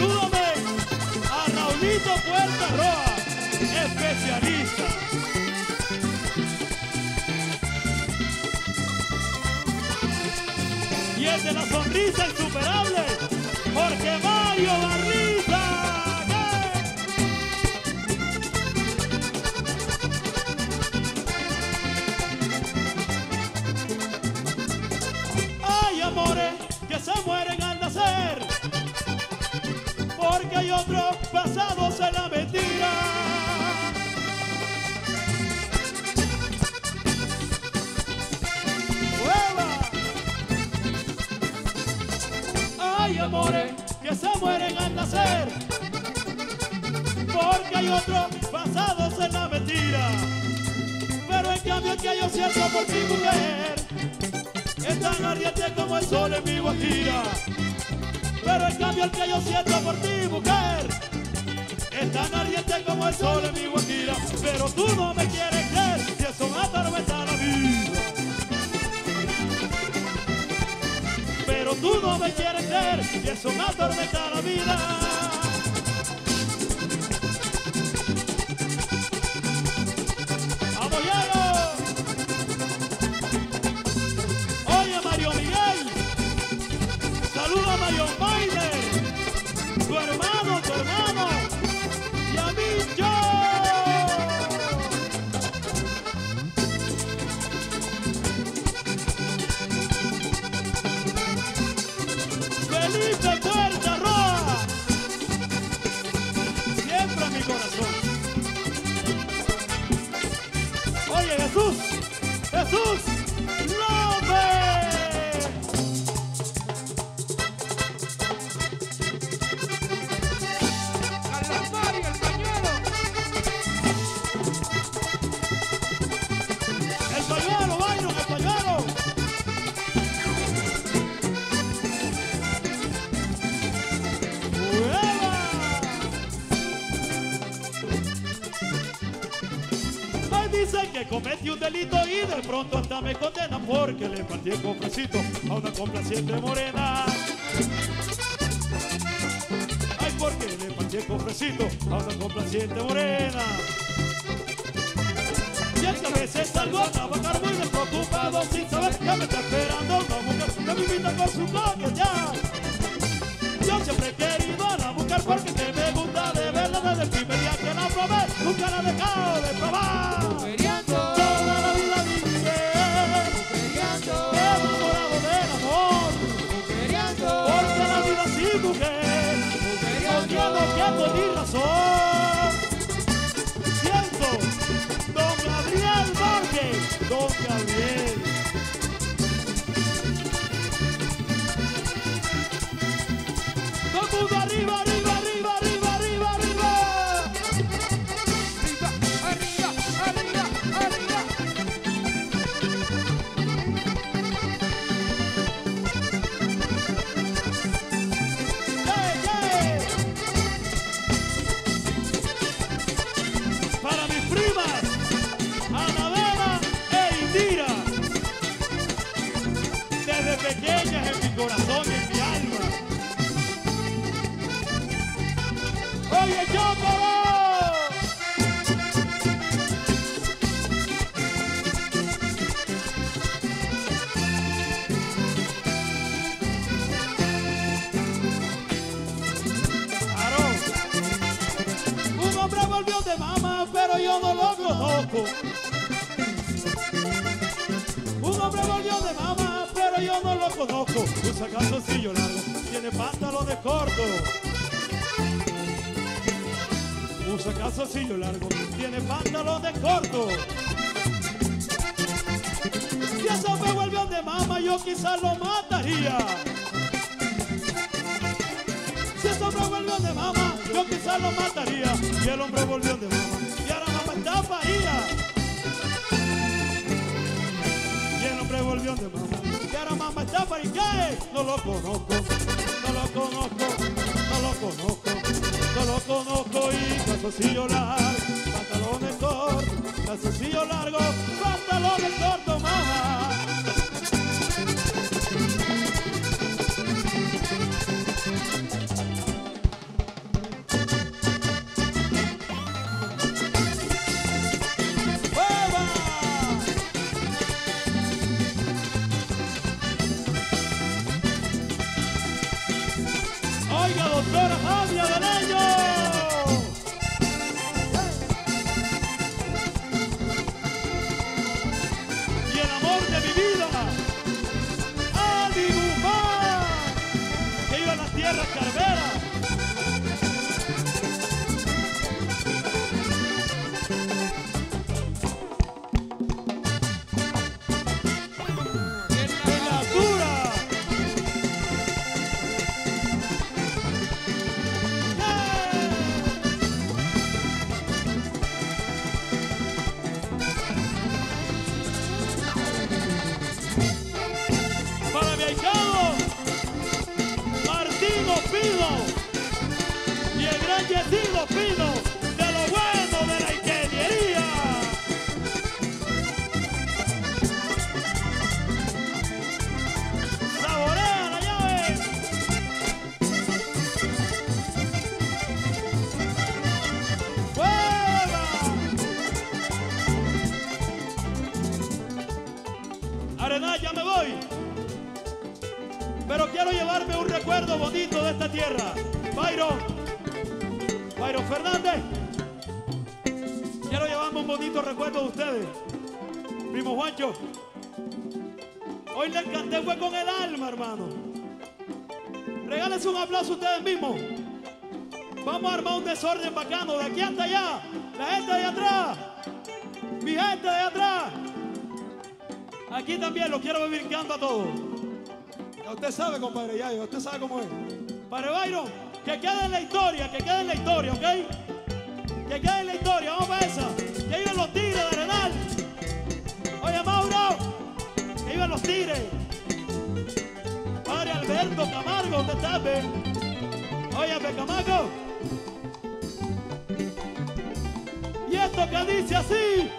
salúdame a Raulito Puerta Roja, especialista. Y el de la sonrisa insuperable, Jorge Mario Barril. Porque hay otros basados en la mentira. Pero en cambio el que yo siento por ti, mujer, es tan ardiente como el sol en mi guajira. Pero en cambio el que yo siento por ti, mujer, es tan ardiente como el sol en mi guajira. Pero tú no me quieres creer, y eso me atormenta la vida. Pero tú no me quieres creer, y eso me atormenta la vida. Felipe Puerta cometí un delito y de pronto hasta me condenan porque le partí el cofrecito a una complaciente morena. Ay, porque le partí el cofrecito a una complaciente morena. Y es que a veces salgo a trabajar muy despreocupado sin saber que me está esperando una mujer que me invita con su novio ya. Yo siempre he querido a la mujer porque que me gusta de verla desde el primer día que la probé, nunca la he en mi corazón en mi alma. ¡Oye, Chocolo! Claro. Un hombre volvió de mamá, pero yo no lo conozco. Un hombre volvió de mamá, yo no lo conozco. Usa calzoncillo largo, tiene pantalones cortos. Usa calzoncillo largo, tiene pantalones cortos. Si ese hombre volvió de mamá, yo quizás lo mataría. Si ese hombre volvió de mamá, yo quizás lo mataría. Y el hombre volvió de mamá, y ahora mamá está parida. Y el hombre volvió de ahora No lo conozco, no lo conozco, no lo conozco, no lo conozco. Y calzoncillo largo, pantalones Yesido Pino de lo bueno de la ingeniería. Saborea la llave. ¡Fuera! Arenal, ya me voy. Pero quiero llevarme un recuerdo bonito de esta tierra. Byron. Fernández. Quiero llevarme un bonito recuerdo de ustedes. Primo Juancho. Hoy le canté fue con el alma, hermano. Regálense un aplauso a ustedes mismos. Vamos a armar un desorden bacano de aquí hasta allá. La gente de atrás. Mi gente de atrás. Aquí también lo quiero ver brincando a todos. Ya usted sabe, compadre, ya usted sabe cómo es. Padre Byron, que quede en la historia, que quede en la historia, ¿ok? Que quede en la historia, vamos para esa. Que iban los tigres de Arenal. Oye, Mauro, que iban los tigres. Padre Alberto Camargo, ¿dónde está, ve? Oye, Camargo. Y esto que dice así,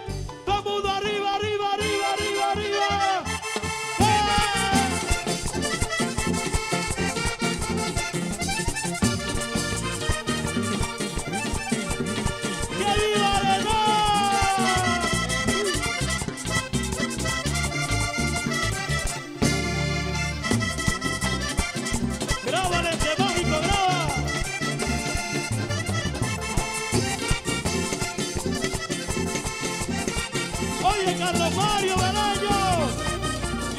Mario Belaño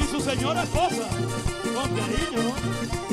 y su señora esposa, con cariño, ¿no?